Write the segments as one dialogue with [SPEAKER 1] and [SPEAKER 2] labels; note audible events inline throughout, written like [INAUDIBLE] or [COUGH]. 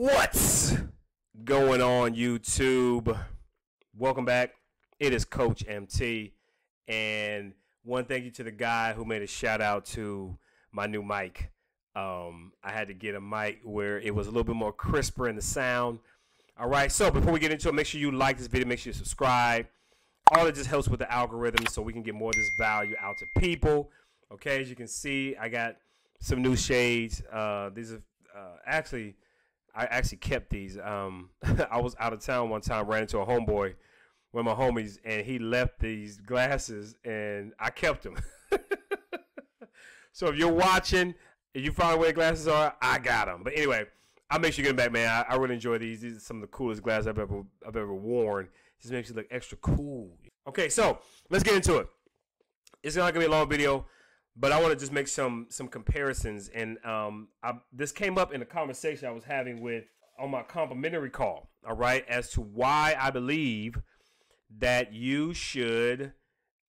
[SPEAKER 1] What's going on, YouTube? Welcome back. It is Coach MT. And one thank you to the guy who made a shout out to my new mic. Um, I had to get a mic where it was a little bit more crisper in the sound. All right, so before we get into it, make sure you like this video, make sure you subscribe. All it just helps with the algorithm so we can get more of this value out to people. Okay, as you can see, I got some new shades. Uh, these are uh, actually, I actually kept these. Um, [LAUGHS] I was out of town one time, ran into a homeboy, one of my homies, and he left these glasses, and I kept them. [LAUGHS] so if you're watching, if you find where glasses are, I got them. But anyway, I'll make sure you get them back, man. I, I really enjoy these. These are some of the coolest glasses I've ever I've ever worn. Just makes you look extra cool. Okay, so let's get into it. It's not gonna be a long video, but I want to just make some some comparisons. And um, I, this came up in a conversation I was having with on my complimentary call. All right, as to why I believe that you should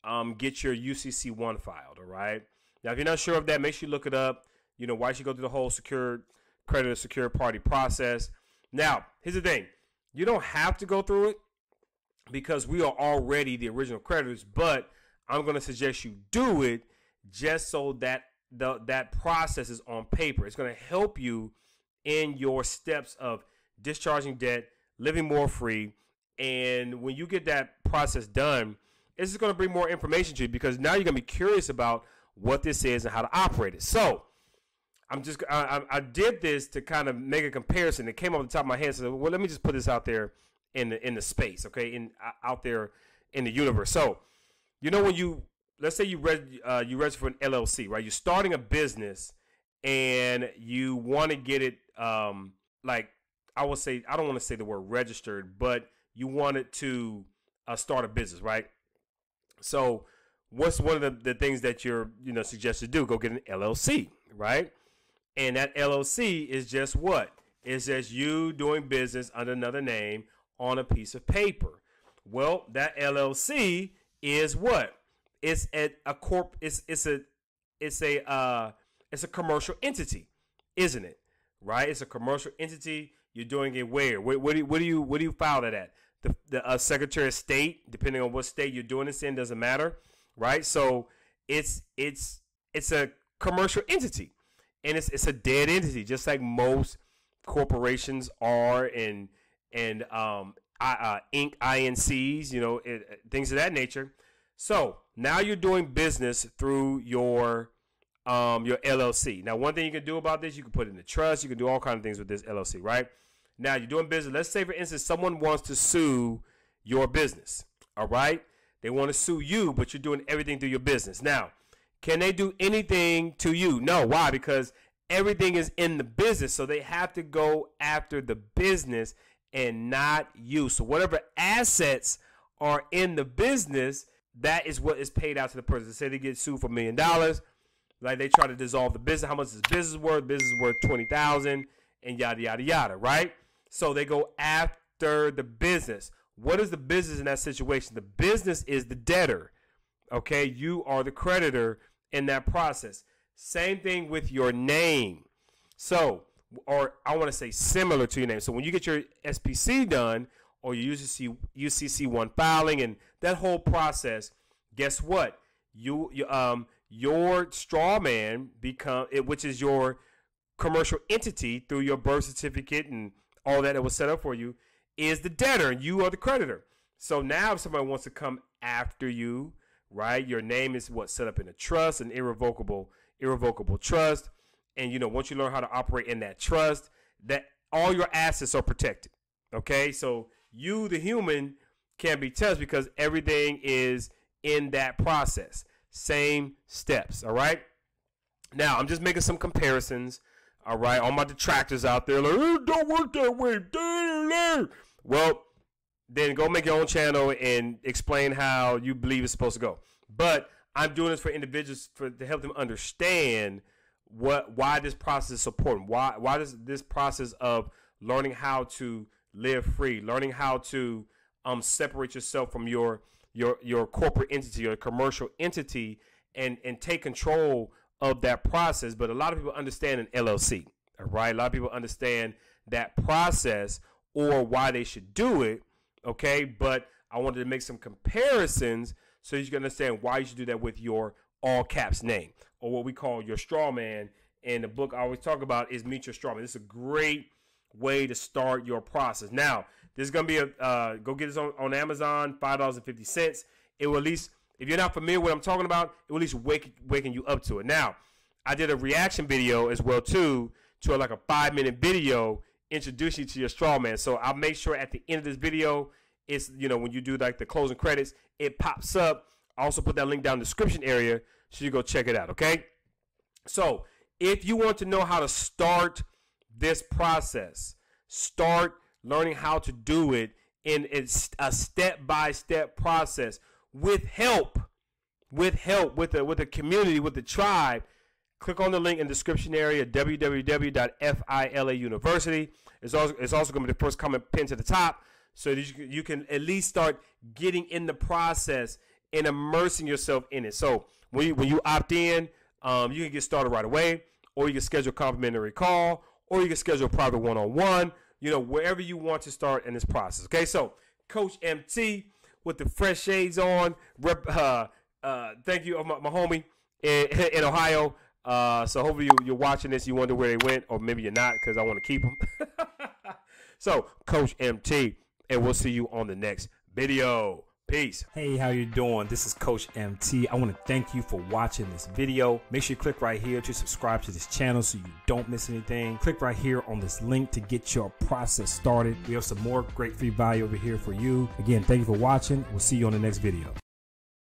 [SPEAKER 1] um, get your UCC one filed. All right. Now, if you're not sure of that, make sure you look it up. You know, why you should go through the whole secure creditor secure party process. Now, here's the thing. You don't have to go through it because we are already the original creditors, but I'm going to suggest you do it just so that the that process is on paper. It's going to help you in your steps of discharging debt, living more free, and when you get that process done, it's going to bring more information to you because now you're going to be curious about what this is and how to operate it. So, I'm just I, I did this to kind of make a comparison. It came off the top of my head. So well, let me just put this out there in the in the space, okay, in out there in the universe. So, you know, when you let's say you read uh, you register for an LLC, right? You're starting a business and you want to get it um, like I would say I don't want to say the word registered, but you wanted to uh, start a business, right? So, what's one of the, the things that you're you know suggested to do? Go get an LLC, right? And that LLC is just what? It's just you doing business under another name on a piece of paper. Well, that LLC is what? It's a, a corp. It's it's a it's a uh it's a commercial entity, isn't it? Right? It's a commercial entity. You're doing it where? What, what do you, what do you what do you file that at? The the uh, Secretary of State, depending on what state you're doing this in, doesn't matter, right? So it's it's it's a commercial entity and it's it's a dead entity, just like most corporations are, and and um, uh, Inc. INCs, you know, it, things of that nature. So now you're doing business through your um, your LLC. Now, one thing you can do about this, you can put in the trust. You can do all kinds of things with this LLC, right? Now you're doing business. Let's say, for instance, someone wants to sue your business. All right, they want to sue you, but you're doing everything through your business. Now, can they do anything to you? No. Why? Because everything is in the business. So they have to go after the business and not you. So whatever assets are in the business, that is what is paid out to the person. Say they get sued for a million dollars, like they try to dissolve the business. How much is business worth? Business worth twenty thousand, and yada yada yada. Right? So they go after the business. What is the business in that situation? The business is the debtor. Okay, you are the creditor in that process. Same thing with your name. So, or I want to say similar to your name. So when you get your SPC done or your UCC UCC one filing and that whole process, guess what? You, you um your straw man become it, which is your commercial entity through your birth certificate and all that that was set up for you is the debtor and you are the creditor. So now if somebody wants to come after you right? Your name is what set up in a trust, an irrevocable, irrevocable trust. And you know, once you learn how to operate in that trust, that all your assets are protected. Okay, so you, the human, can be touched because everything is in that process. Same steps. All right. Now I'm just making some comparisons. All right, all my detractors out there, like, it don't work that way. Well, then go make your own channel and explain how you believe it's supposed to go. But I'm doing this for individuals for to help them understand what why this process is important. Why why does this process of learning how to live free, learning how to um separate yourself from your your your corporate entity, or commercial entity, and and take control of that process. But a lot of people understand an LLC. All right, a lot of people understand that process or why they should do it. Okay, but I wanted to make some comparisons so you can understand why you should do that with your all caps name or what we call your straw man. And the book I always talk about is Meet Your Straw Man. This is a great way to start your process. Now, this is gonna be a uh, go get this on, on Amazon, five dollars and fifty cents. It will at least, if you're not familiar with what I'm talking about, it will at least wake waking you up to it. Now, I did a reaction video as well too to like a five minute video introducing you to your straw man. So I'll make sure at the end of this video, it's you know when you do like the closing credits, it pops up. I also put that link down in the description area so you go check it out. Okay. So if you want to know how to start this process, start learning how to do it in a step by step process with help, with help with the with the community, with the tribe. Click on the link in the description area www.filauniversity it's also, it's also going to be the first comment pinned to the top so that you can, you can at least start getting in the process and immersing yourself in it. So when you, when you opt in um, you can get started right away or you can schedule a complimentary call or you can schedule a private one-on-one you know wherever you want to start in this process okay so coach mt with the fresh shades on rep, uh, uh, thank you my, my homie in, [LAUGHS] in ohio uh, so hopefully you, you're watching this. You wonder where they went, or maybe you're not because I want to keep them. [LAUGHS] so Coach MT, and we'll see you on the next video. Peace.
[SPEAKER 2] Hey, how you doing? This is Coach MT. I want to thank you for watching this video. Make sure you click right here to subscribe to this channel so you don't miss anything. Click right here on this link to get your process started. We have some more great free value over here for you. Again, thank you for watching. We'll see you on the next video.